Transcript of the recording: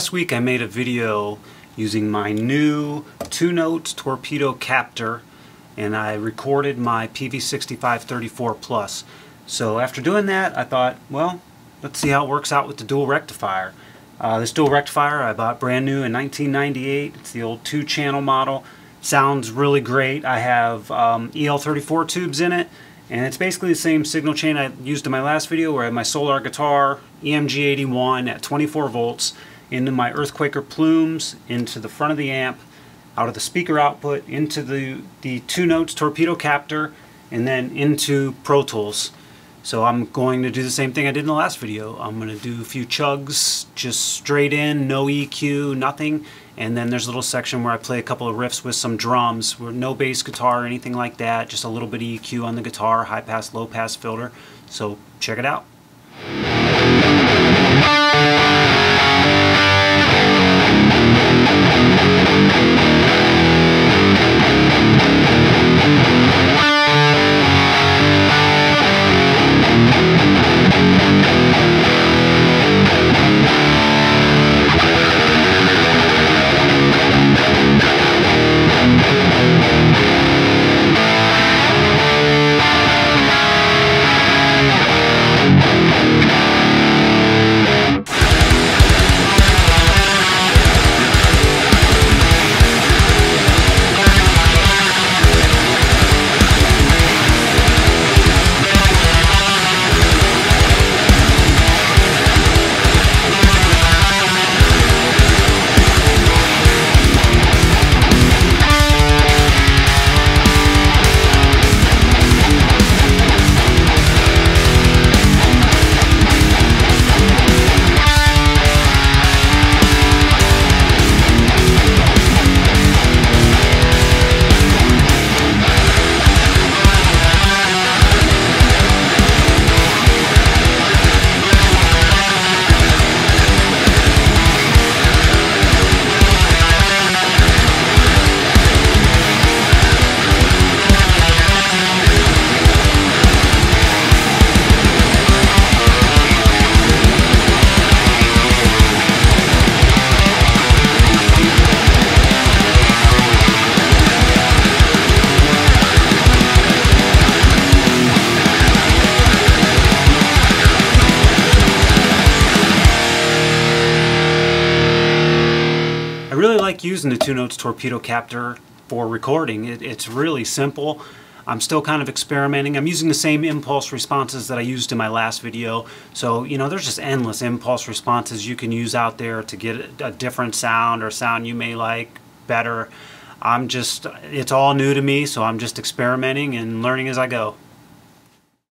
last week I made a video using my new two notes torpedo captor and I recorded my Peavey 6534 Plus. So after doing that I thought well let's see how it works out with the dual rectifier. Uh, this dual rectifier I bought brand new in 1998. It's the old two channel model. Sounds really great. I have um, EL34 tubes in it and it's basically the same signal chain I used in my last video where I had my Solar guitar, EMG81 at 24 volts, into my Earthquaker plumes, into the front of the amp, out of the speaker output, into the, the two notes torpedo captor, and then into Pro Tools. So I'm going to do the same thing I did in the last video. I'm going to do a few chugs, just straight in, no EQ, nothing. And then there's a little section where I play a couple of riffs with some drums, with no bass guitar or anything like that, just a little bit of EQ on the guitar, high pass, low pass filter. So check it out. Like using the Two Notes Torpedo Captor for recording. It, it's really simple. I'm still kind of experimenting. I'm using the same impulse responses that I used in my last video. So, you know, there's just endless impulse responses you can use out there to get a different sound or sound you may like better. I'm just, it's all new to me, so I'm just experimenting and learning as I go.